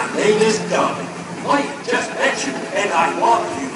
My name is Doug. I just met you, and I want you.